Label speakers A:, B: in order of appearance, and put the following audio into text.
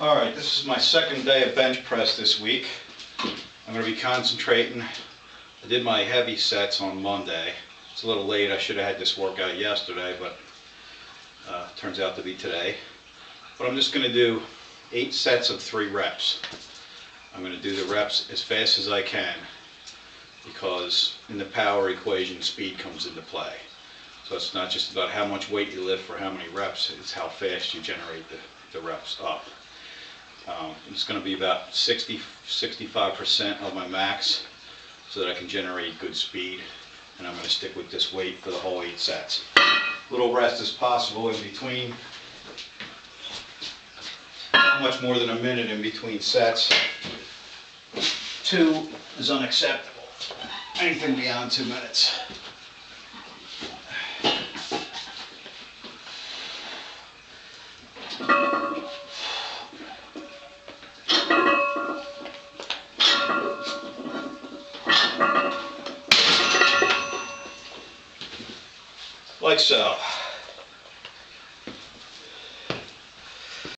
A: All right, this is my second day of bench press this week. I'm gonna be concentrating. I did my heavy sets on Monday. It's a little late, I should have had this workout yesterday, but uh, turns out to be today. But I'm just gonna do eight sets of three reps. I'm gonna do the reps as fast as I can because in the power equation, speed comes into play. So it's not just about how much weight you lift for how many reps, it's how fast you generate the, the reps up. Um, It's going to be about 60, 65% of my max so that I can generate good speed. And I'm going to stick with this weight for the whole eight sets. Little rest as possible in between. Not Much more than a minute in between sets. Two is unacceptable. Anything beyond two minutes. Like so.